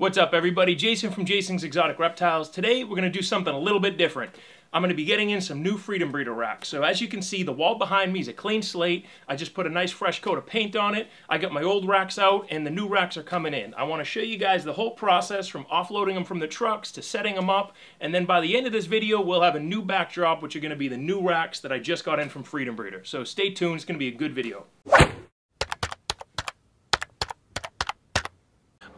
What's up everybody? Jason from Jason's Exotic Reptiles. Today we're going to do something a little bit different. I'm going to be getting in some new Freedom Breeder racks. So as you can see, the wall behind me is a clean slate. I just put a nice fresh coat of paint on it. I got my old racks out and the new racks are coming in. I want to show you guys the whole process from offloading them from the trucks to setting them up. And then by the end of this video, we'll have a new backdrop, which are going to be the new racks that I just got in from Freedom Breeder. So stay tuned, it's going to be a good video.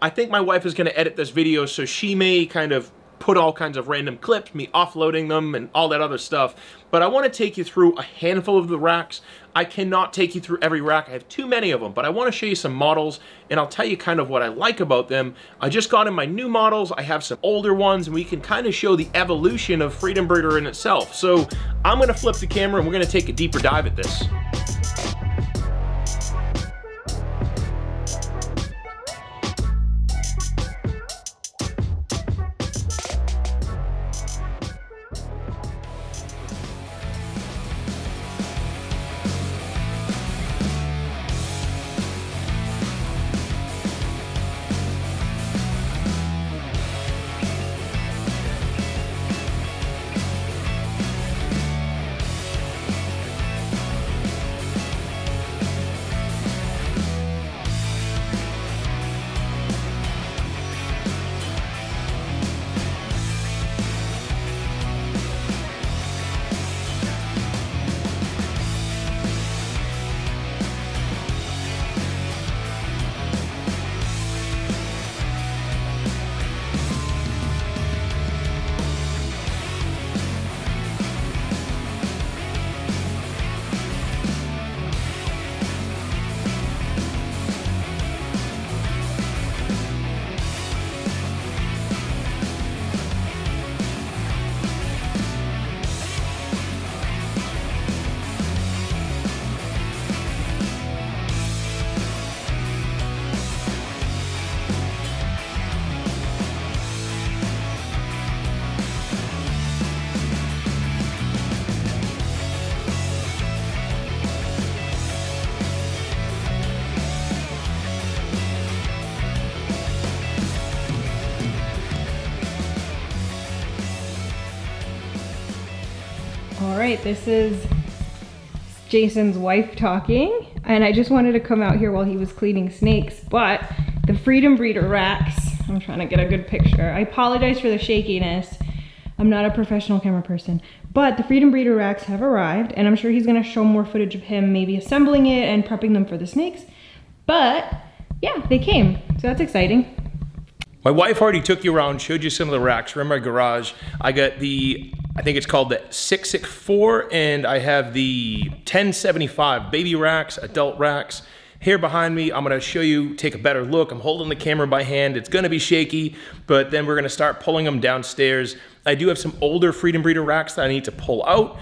I think my wife is going to edit this video, so she may kind of put all kinds of random clips, me offloading them and all that other stuff. But I want to take you through a handful of the racks. I cannot take you through every rack. I have too many of them, but I want to show you some models and I'll tell you kind of what I like about them. I just got in my new models. I have some older ones and we can kind of show the evolution of Freedom Breeder in itself. So I'm going to flip the camera and we're going to take a deeper dive at this. This is Jason's wife talking, and I just wanted to come out here while he was cleaning snakes, but the Freedom Breeder racks, I'm trying to get a good picture. I apologize for the shakiness. I'm not a professional camera person, but the Freedom Breeder racks have arrived, and I'm sure he's gonna show more footage of him maybe assembling it and prepping them for the snakes. But yeah, they came, so that's exciting. My wife already took you around, showed you some of the racks. We're in my garage. I got the, I think it's called the 664, and I have the 1075 baby racks, adult racks. Here behind me, I'm gonna show you, take a better look. I'm holding the camera by hand. It's gonna be shaky, but then we're gonna start pulling them downstairs. I do have some older Freedom Breeder racks that I need to pull out.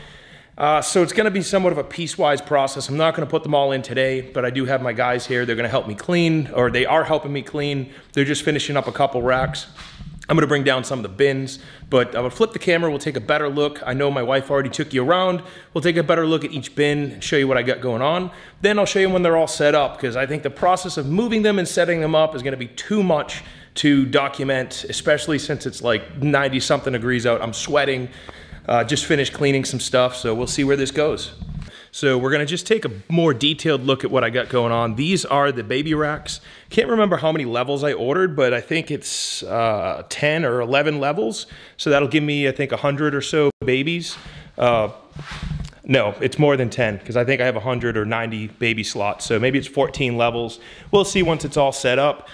Uh, so it's gonna be somewhat of a piecewise process. I'm not gonna put them all in today, but I do have my guys here. They're gonna help me clean, or they are helping me clean. They're just finishing up a couple racks. I'm gonna bring down some of the bins, but I will flip the camera, we'll take a better look. I know my wife already took you around. We'll take a better look at each bin and show you what I got going on. Then I'll show you when they're all set up, because I think the process of moving them and setting them up is gonna be too much to document, especially since it's like 90 something degrees out. I'm sweating. Uh, just finished cleaning some stuff, so we'll see where this goes. So we're gonna just take a more detailed look at what I got going on. These are the baby racks. Can't remember how many levels I ordered, but I think it's uh, 10 or 11 levels. So that'll give me, I think, 100 or so babies. Uh, no, it's more than 10 because I think I have 100 or 90 baby slots. So maybe it's 14 levels. We'll see once it's all set up.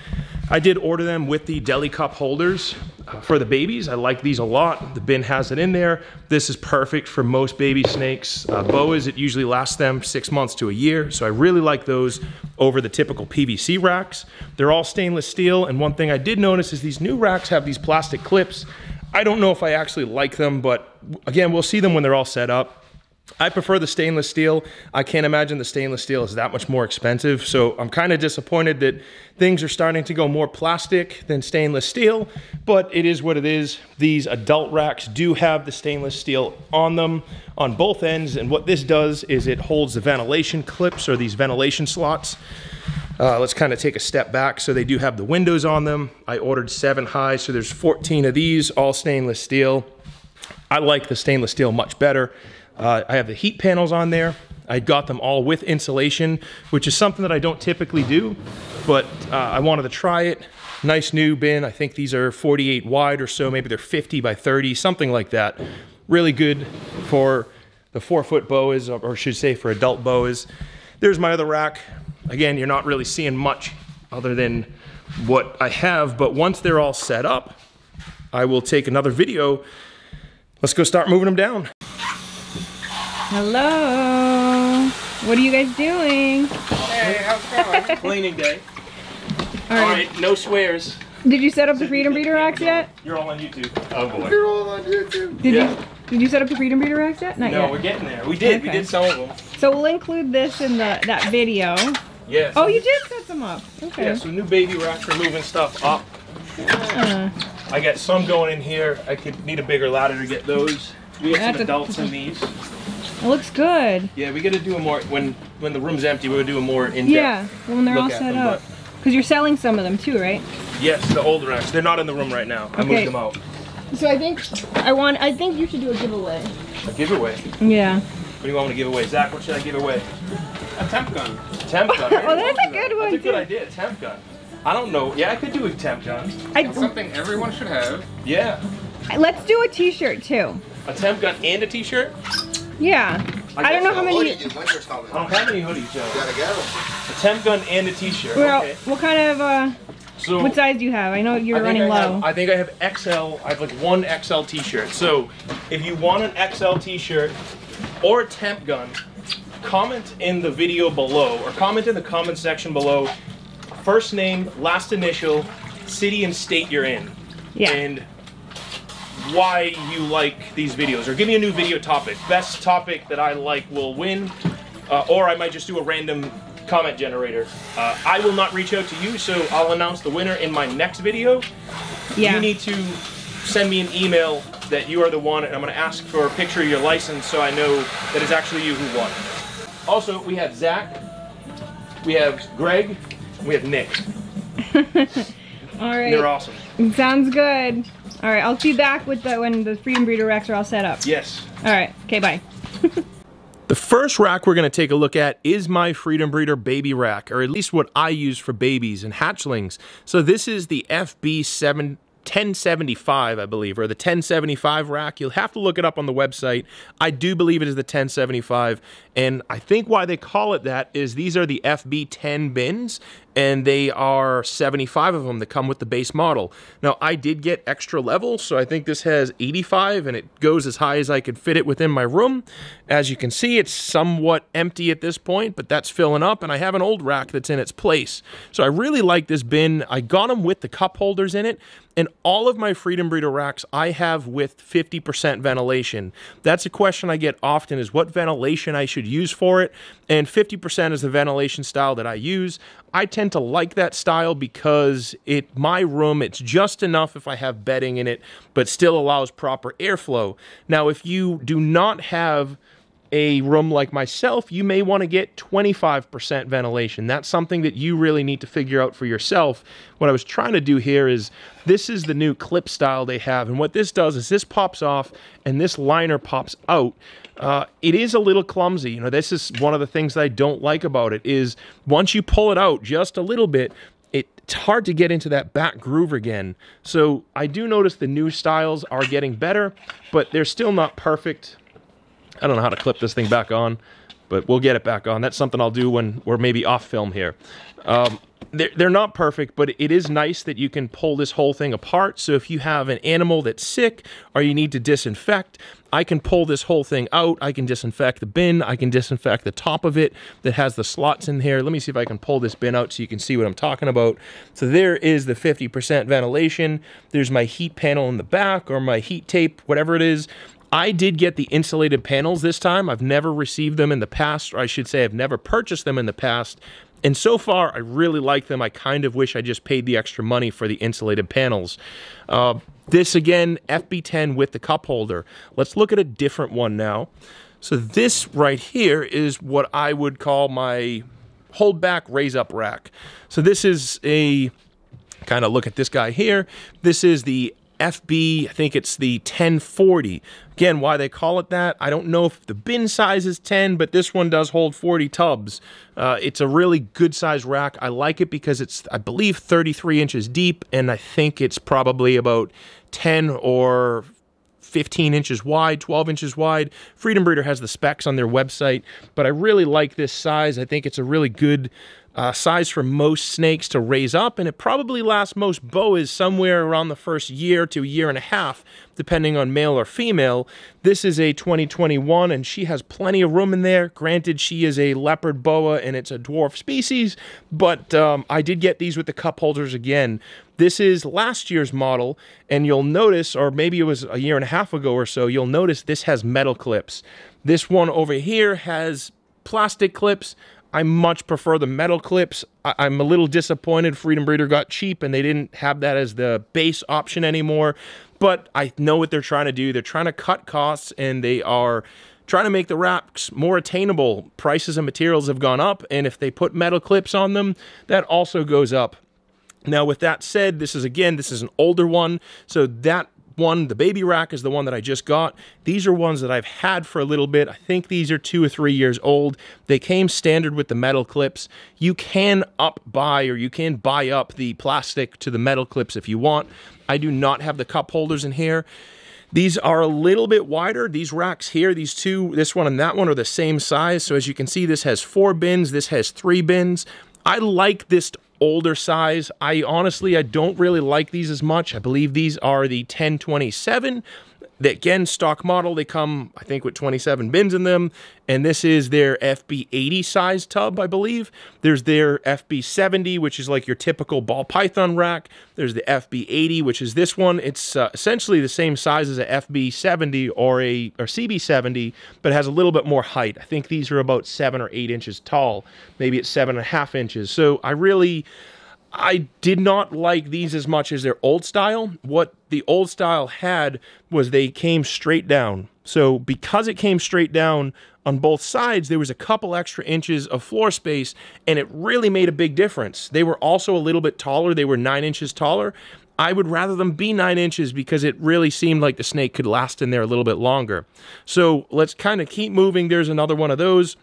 I did order them with the deli cup holders uh, for the babies. I like these a lot. The bin has it in there. This is perfect for most baby snakes. Uh, boas, it usually lasts them six months to a year. So I really like those over the typical PVC racks. They're all stainless steel. And one thing I did notice is these new racks have these plastic clips. I don't know if I actually like them, but again, we'll see them when they're all set up. I prefer the stainless steel. I can't imagine the stainless steel is that much more expensive. So I'm kind of disappointed that things are starting to go more plastic than stainless steel, but it is what it is. These adult racks do have the stainless steel on them on both ends. And what this does is it holds the ventilation clips or these ventilation slots Uh, let's kind of take a step back. So they do have the windows on them. I ordered seven high, so there's 14 of these, all stainless steel. I like the stainless steel much better. Uh, I have the heat panels on there. I got them all with insulation, which is something that I don't typically do, but uh, I wanted to try it. Nice new bin. I think these are 48 wide or so. Maybe they're 50 by 30, something like that. Really good for the four foot boas, or should say for adult boas. There's my other rack. Again, you're not really seeing much other than what I have, but once they're all set up, I will take another video. Let's go start moving them down. Hello. What are you guys doing? Hey, how's it going? Cleaning day. All All right. right, no swears. Did you set up the Freedom Breeder racks yet? You're all on YouTube. Oh boy. You're all on YouTube. Did Yeah. you did you set up the Freedom Breeder racks yet? Not No, yet. we're getting there. We did. We did some of them. So we'll include this in the that video. Yes. Oh, you did set them up. Okay. Yeah, so new baby racks for moving stuff up. Uh, I got some going in here. I could need a bigger ladder to get those. We got That's some a- adults in these. It looks good. Yeah, we got to do a more when when the room's empty. We're gonna do a more in depth. Yeah, when they're all set them, up. Because you're selling some of them too, right? Yes, the old racks. They're not in the room right now. I Okay. moved them out. So I think I want. I think you should do a giveaway. A giveaway. Yeah. What do you want me to give away, Zach? What should I give away? A temp gun. Temp gun. Oh, that's a good one That's a good too. idea. a Temp gun. I don't know. Yeah, I could do a temp gun. I, Something everyone should have. Yeah, let's do a T-shirt too. a temp gun and a t-shirt. Yeah. I, don't know how many. winter's coming. I don't have any hoodies, Joe. Gotta go. A temp gun and a t-shirt. Well, okay. what kind of? uh So What size do you have? I know you're I running I low. Have, I think I have XL. I have like one XL T-shirt. So if you want an XL T-shirt or a temp gun, comment in the video below or comment in the comment section below. First name, last initial, city and state you're in, yeah. and why you like these videos. Or give me a new video topic. Best topic that I like will win. Uh, or I might just do a random comment generator. Uh, I will not reach out to you, so I'll announce the winner in my next video yeah. you need to send me an email that you are the one, and I'm going to ask for a picture of your license so I know that it's actually you who won. Also, we have Zach, we have Greg, we have Nick. all right. They're awesome. Sounds good. All right. I'll see you back with the when the Freedom Breeder racks are all set up. Yes. All right. Okay. Bye. The first rack we're going to take a look at is my Freedom Breeder baby rack, or at least what I use for babies and hatchlings. So this is the FB7 1075, I believe, or the 1075 rack. You'll have to look it up on the website. I do believe it is the 1075, and I think why they call it that is these are the FB10 bins, and they are 75 of them that come with the base model. Now, I did get extra levels, so I think this has 85, and it goes as high as I could fit it within my room. As you can see, it's somewhat empty at this point, but that's filling up, and I have an old rack that's in its place. So I really like this bin. I got them with the cup holders in it, and all of my Freedom Breeder racks I have with 50% ventilation. That's a question I get often is what ventilation I should use for it, and 50% is the ventilation style that I use. I tend to like that style because it my room it's just enough if I have bedding in it, but still allows proper airflow. Now, if you do not have a room like myself, you may want to get 25% ventilation. That's something that you really need to figure out for yourself. What I was trying to do here is this is the new clip style they have. And what this does is this pops off and this liner pops out. Uh, it is a little clumsy. You know, this is one of the things that I don't like about it is once you pull it out just a little bit, it's hard to get into that back groove again. So I do notice the new styles are getting better, but they're still not perfect. I don't know how to clip this thing back on, but we'll get it back on. That's something I'll do when we're maybe off film here. Um, they're, they're not perfect, but it is nice that you can pull this whole thing apart. So if you have an animal that's sick or you need to disinfect, I can pull this whole thing out. I can disinfect the bin. I can disinfect the top of it that has the slots in here. Let me see if I can pull this bin out so you can see what I'm talking about. So there is the 50% ventilation. There's my heat panel in the back or my heat tape, whatever it is. I did get the insulated panels this time. I've never received them in the past, or I should say, I've never purchased them in the past. And so far, I really like them. I kind of wish I just paid the extra money for the insulated panels. Uh, this again, FB10 with the cup holder. Let's look at a different one now. So this right here is what I would call my hold back, raise up rack. So this is a kind of look at this guy here. This is the FB, I think it's the 1040. Again, why they call it that, I don't know if the bin size is 10, but this one does hold 40 tubs. Uh, it's a really good size rack. I like it because it's, I believe, 33 inches deep, and I think it's probably about 10 or 15 inches wide, 12 inches wide. Freedom Breeder has the specs on their website, but I really like this size. I think it's a really good uh, size for most snakes to raise up, and it probably lasts most boas somewhere around the first year to a year and a half, depending on male or female. This is a 2021, and she has plenty of room in there. Granted, she is a leopard boa and it's a dwarf species, but um, I did get these with the cup holders again. This is last year's model, and you'll notice, or maybe it was a year and a half ago or so, you'll notice this has metal clips. This one over here has plastic clips. I much prefer the metal clips. I- am a little disappointed Freedom Breeder got cheap and they didn't have that as the base option anymore. But I know what they're trying to do. They're trying to cut costs and they are trying to make the racks more attainable. Prices and materials have gone up, and if they put metal clips on them, that also goes up. Now, with that said, this is again, this is an older one, so that one, the baby rack is the one that I just got. These are ones that I've had for a little bit. I think these are two or three years old. They came standard with the metal clips. You can up buy or you can buy up the plastic to the metal clips if you want. I do not have the cup holders in here. These are a little bit wider. These racks here, these two, this one and that one are the same size. So as you can see, this has four bins, this has three bins. I like this older size. I honestly, I don't really like these as much. I believe these are the 1027 the, again, stock model, they come, I think, with 27 bins in them. And this is their FB80 size tub, I believe. There's their FB70, which is like your typical ball python rack. There's the FB80, which is this one. It's uh, essentially the same size as a FB70 or a or CB70, but has a little bit more height. I think these are about seven or eight inches tall. Maybe it's seven and a half inches. So I really. I did not like these as much as their old style. What the old style had was they came straight down. So because it came straight down on both sides, there was a couple extra inches of floor space, and it really made a big difference. They were also a little bit taller. They were nine inches taller. I would rather them be nine inches because it really seemed like the snake could last in there a little bit longer. So let's kind of keep moving. There's another one of those.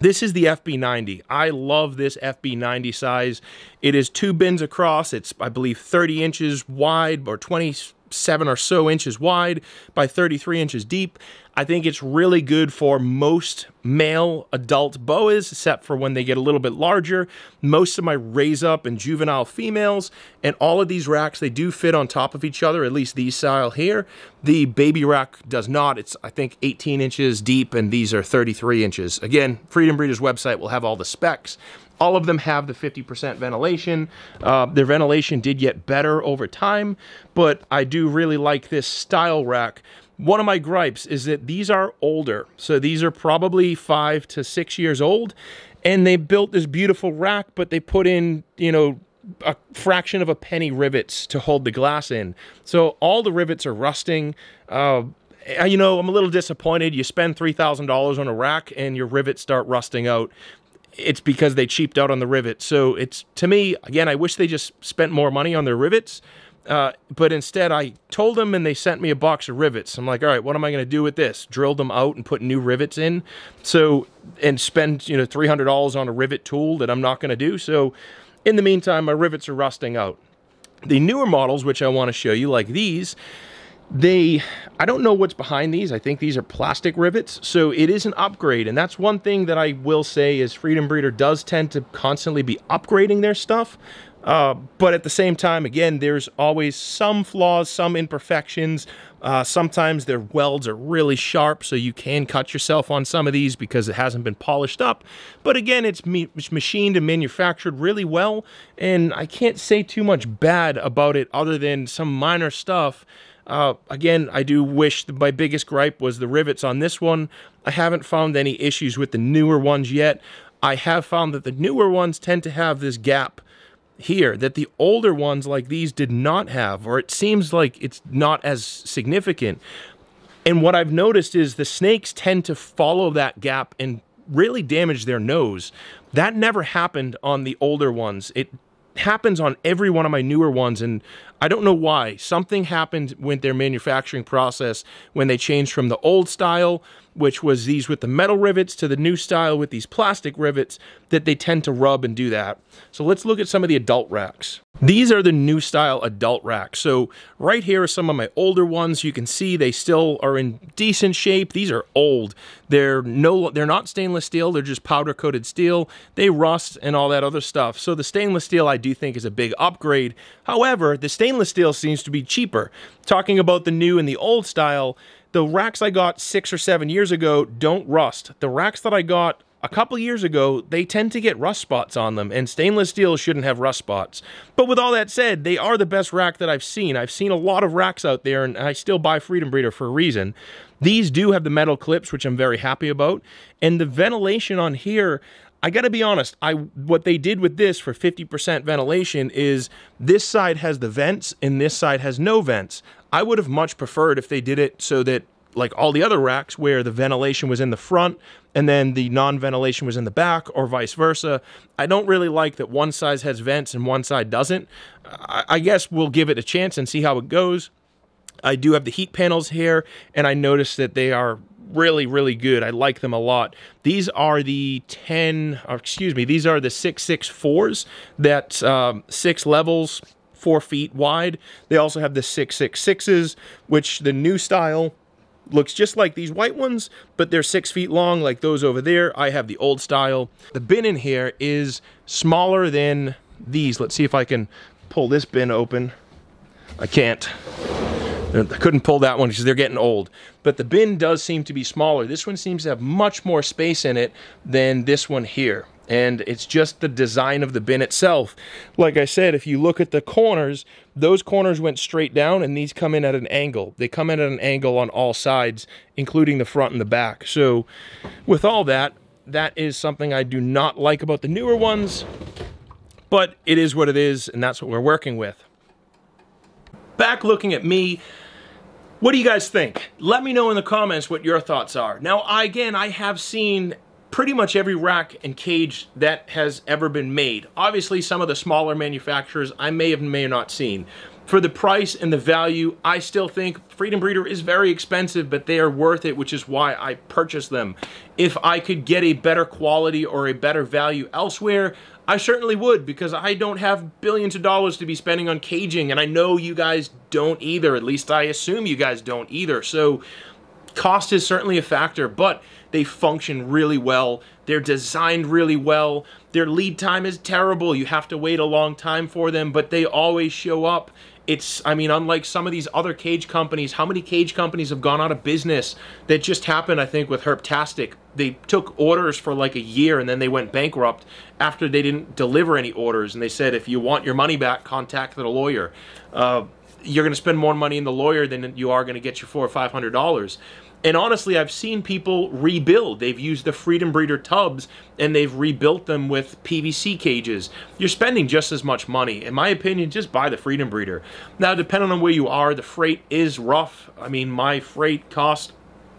This is the FB90. I love this FB90 size. It is two bins across. It's, I believe, 30 inches wide or 27 or so inches wide by 33 inches deep. I think it's really good for most male adult boas, except for when they get a little bit larger. Most of my raise up and juvenile females, and all of these racks, they do fit on top of each other, at least these style here. The baby rack does not. It's, I think, 18 inches deep, and these are 33 inches. Again, Freedom Breeders website will have all the specs. All of them have the 50% ventilation. Uh, their ventilation did get better over time, but I do really like this style rack one of my gripes is that these are older. So these are probably five to six years old. And they built this beautiful rack, but they put in, you know, a fraction of a penny rivets to hold the glass in. So all the rivets are rusting. Uh, you know, I'm a little disappointed. You spend $3,000 on a rack and your rivets start rusting out. It's because they cheaped out on the rivets. So it's, to me, again, I wish they just spent more money on their rivets uh, but instead, I told them and they sent me a box of rivets. I'm like, all right, what am I going to do with this? Drill them out and put new rivets in. So, and spend, you know, $300 on a rivet tool that I'm not going to do. So, in the meantime, my rivets are rusting out. The newer models, which I want to show you, like these, they i don't know what's behind these i think these are plastic rivets so it is an upgrade and that's one thing that i will say is freedom breeder does tend to constantly be upgrading their stuff uh, but at the same time, again, there's always some flaws, some imperfections. Uh, sometimes their welds are really sharp, so you can cut yourself on some of these because it hasn't been polished up. But again, it's, it's machined and manufactured really well, and I can't say too much bad about it other than some minor stuff. Uh, again, I do wish my biggest gripe was the rivets on this one. I haven't found any issues with the newer ones yet. I have found that the newer ones tend to have this gap here that the older ones like these did not have, or it seems like it's not as significant. And what I've noticed is the snakes tend to follow that gap and really damage their nose. That never happened on the older ones. It happens on every one of my newer ones and I don't know why. Something happened with their manufacturing process when they changed from the old style, which was these with the metal rivets, to the new style with these plastic rivets, that they tend to rub and do that. So let's look at some of the adult racks. These are the new style adult racks. So right here are some of my older ones. You can see they still are in decent shape. These are old. They're no they're not stainless steel, they're just powder coated steel. They rust and all that other stuff. So the stainless steel I do think is a big upgrade. However, the stainless steel seems to be cheaper. Talking about the new and the old style, the racks I got 6 or 7 years ago don't rust. The racks that I got a couple years ago, they tend to get rust spots on them, and stainless steel shouldn't have rust spots. But with all that said, they are the best rack that I've seen. I've seen a lot of racks out there, and I still buy Freedom Breeder for a reason. These do have the metal clips, which I'm very happy about, and the ventilation on here. I got to be honest, I what they did with this for 50% ventilation is this side has the vents and this side has no vents. I would have much preferred if they did it so that like all the other racks where the ventilation was in the front and then the non-ventilation was in the back or vice versa. I don't really like that one side has vents and one side doesn't. I, I guess we'll give it a chance and see how it goes. I do have the heat panels here and I noticed that they are really really good i like them a lot these are the 10 excuse me these are the 664s that um, six levels four feet wide they also have the 666s which the new style looks just like these white ones, but they're six feet long like those over there. I have the old style. The bin in here is smaller than these. Let's see if I can pull this bin open. I can't. I couldn't pull that one because they're getting old. But the bin does seem to be smaller. This one seems to have much more space in it than this one here and it's just the design of the bin itself. Like I said, if you look at the corners, those corners went straight down and these come in at an angle. They come in at an angle on all sides, including the front and the back. So with all that, that is something I do not like about the newer ones, but it is what it is, and that's what we're working with. Back looking at me, what do you guys think? Let me know in the comments what your thoughts are. Now, I, again, I have seen pretty much every rack and cage that has ever been made. Obviously, some of the smaller manufacturers I may have may have not seen. For the price and the value, I still think Freedom Breeder is very expensive, but they are worth it, which is why I purchased them. If I could get a better quality or a better value elsewhere, I certainly would because I don't have billions of dollars to be spending on caging, and I know you guys don't either. At least I assume you guys don't either. So cost is certainly a factor, but they function really well. They're designed really well. Their lead time is terrible. You have to wait a long time for them, but they always show up. It's, I mean, unlike some of these other cage companies, how many cage companies have gone out of business? That just happened, I think, with Herptastic. They took orders for like a year and then they went bankrupt after they didn't deliver any orders. And they said, if you want your money back, contact the lawyer. Uh, you're going to spend more money in the lawyer than you are going to get your four or five hundred dollars. And honestly, I've seen people rebuild. They've used the Freedom Breeder tubs and they've rebuilt them with PVC cages. You're spending just as much money. In my opinion, just buy the Freedom Breeder. Now, depending on where you are, the freight is rough. I mean, my freight cost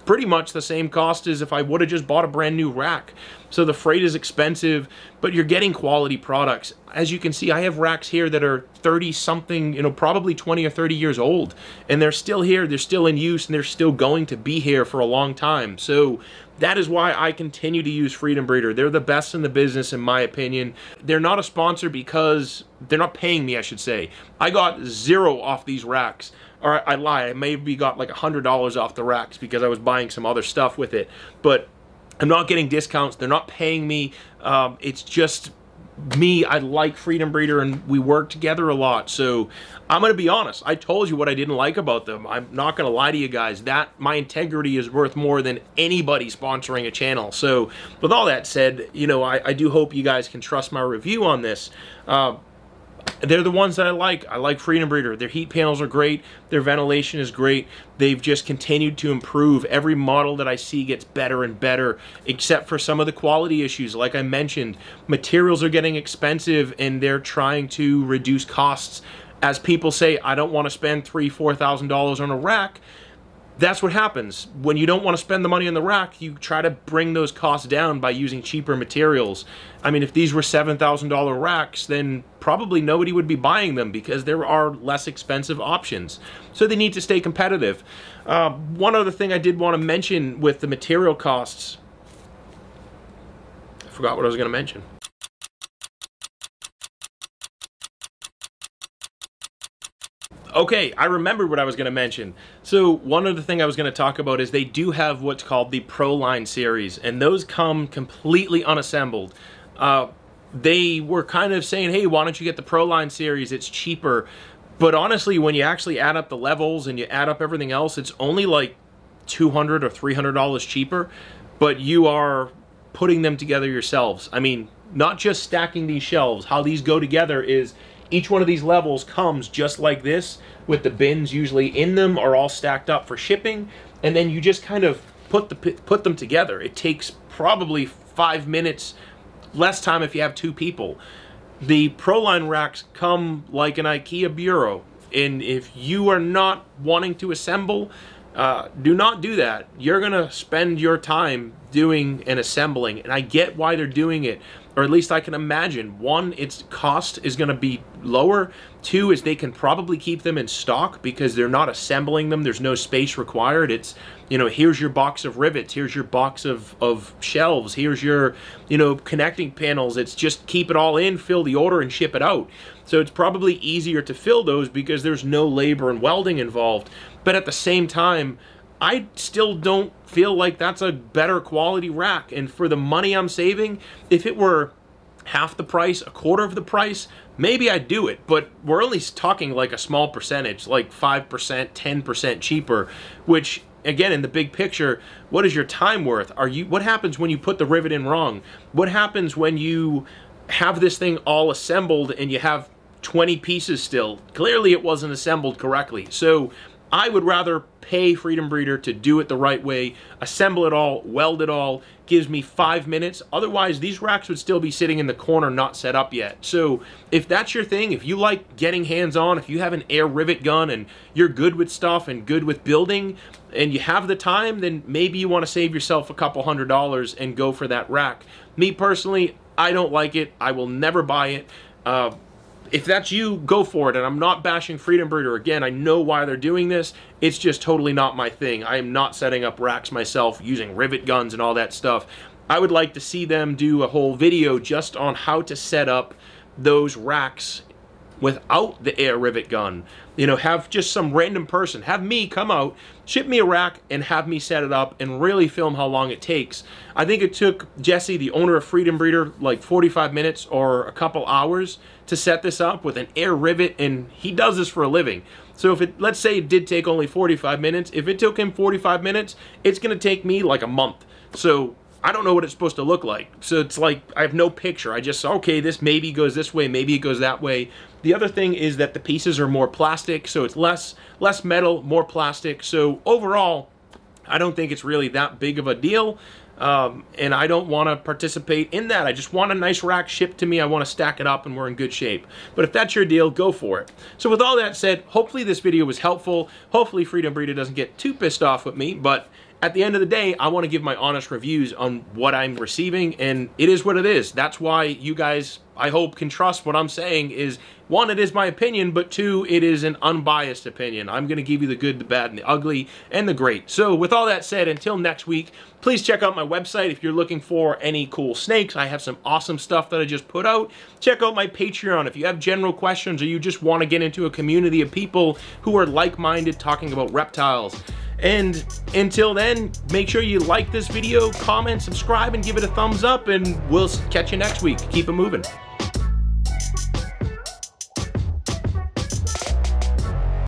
pretty much the same cost as if I would have just bought a brand new rack. So the freight is expensive, but you're getting quality products. As you can see, I have racks here that are 30 something, you know, probably 20 or 30 years old, and they're still here, they're still in use, and they're still going to be here for a long time. So that is why I continue to use Freedom Breeder. They're the best in the business, in my opinion. They're not a sponsor because they're not paying me, I should say. I got zero off these racks or I lie, I maybe got like a $100 off the racks because I was buying some other stuff with it. But I'm not getting discounts. They're not paying me. Um, it's just me. I like Freedom Breeder and we work together a lot. So I'm going to be honest. I told you what I didn't like about them. I'm not going to lie to you guys. That my integrity is worth more than anybody sponsoring a channel. So with all that said, you know, I, I do hope you guys can trust my review on this. Uh, they're the ones that I like. I like Freedom Breeder. Their heat panels are great. Their ventilation is great. They've just continued to improve. Every model that I see gets better and better, except for some of the quality issues. Like I mentioned, materials are getting expensive and they're trying to reduce costs. As people say, I don't want to spend three, four thousand dollars on a rack that's what happens. When you don't want to spend the money on the rack you try to bring those costs down by using cheaper materials. I mean if these were $7000 racks then probably nobody would be buying them because there are less expensive options. So they need to stay competitive. Uh, one other thing i did want to mention with the material costs i forgot what i was going to mention Okay, I remembered what I was going to mention. So one other thing I was going to talk about is they do have what's called the Pro Line series, and those come completely unassembled. Uh, they were kind of saying, hey, why don't you get the Pro Line series? It's cheaper. But honestly, when you actually add up the levels and you add up everything else, it's only like 200 or $300 cheaper, but you are putting them together yourselves. I mean, not just stacking these shelves, how these go together is each one of these levels comes just like this with the bins usually in them are all stacked up for shipping and then you just kind of put the put them together. It takes probably 5 minutes less time if you have two people. The Proline racks come like an IKEA bureau and if you are not wanting to assemble uh, do not do that. You're going to spend your time doing and assembling, and I get why they're doing it, or at least I can imagine. One, its cost is going to be lower. Two, is they can probably keep them in stock because they're not assembling them. There's no space required. It's, you know, here's your box of rivets, here's your box of, of shelves, here's your, you know, connecting panels. It's just keep it all in, fill the order, and ship it out. So it's probably easier to fill those because there's no labor and welding involved. But at the same time, I still don't feel like that's a better quality rack. And for the money I'm saving, if it were half the price, a quarter of the price, maybe I'd do it. But we're only talking like a small percentage, like 5%, 10% cheaper, which again in the big picture, what is your time worth? Are you what happens when you put the rivet in wrong? What happens when you have this thing all assembled and you have 20 pieces still? Clearly it wasn't assembled correctly. So I would rather pay Freedom Breeder to do it the right way, assemble it all, weld it all, gives me five minutes. Otherwise, these racks would still be sitting in the corner not set up yet. So if that's your thing, if you like getting hands-on, if you have an air rivet gun and you're good with stuff and good with building, and you have the time, then maybe you want to save yourself a couple hundred dollars and go for that rack. Me personally, I don't like it. I will never buy it. Uh, if that's you, go for it. And I'm not bashing Freedom Breeder. Again, I know why they're doing this. It's just totally not my thing. I am not setting up racks myself using rivet guns and all that stuff. I would like to see them do a whole video just on how to set up those racks without the air rivet gun. You know, have just some random person, have me come out, ship me a rack, and have me set it up and really film how long it takes. I think it took Jesse, the owner of Freedom Breeder, like 45 minutes or a couple hours to set this up with an air rivet, and he does this for a living. So if it, let's say it did take only 45 minutes, if it took him 45 minutes, it's gonna take me like a month. So I don't know what it's supposed to look like. So it's like I have no picture. I just okay, this maybe goes this way, maybe it goes that way. The other thing is that the pieces are more plastic, so it's less less metal, more plastic. So overall, I don't think it's really that big of a deal. Um, and I don't want to participate in that. I just want a nice rack shipped to me. I want to stack it up and we're in good shape. But if that's your deal, go for it. So with all that said, hopefully this video was helpful. Hopefully Freedom Breeder doesn't get too pissed off with me, but at the end of the day, I want to give my honest reviews on what I'm receiving, and it is what it is. That's why you guys, I hope, can trust what I'm saying is, one, it is my opinion, but two, it is an unbiased opinion. I'm going to give you the good, the bad, and the ugly, and the great. So with all that said, until next week, please check out my website if you're looking for any cool snakes. I have some awesome stuff that I just put out. Check out my Patreon if you have general questions or you just want to get into a community of people who are like-minded talking about reptiles. And until then, make sure you like this video, comment, subscribe, and give it a thumbs up, and we'll catch you next week. Keep it moving.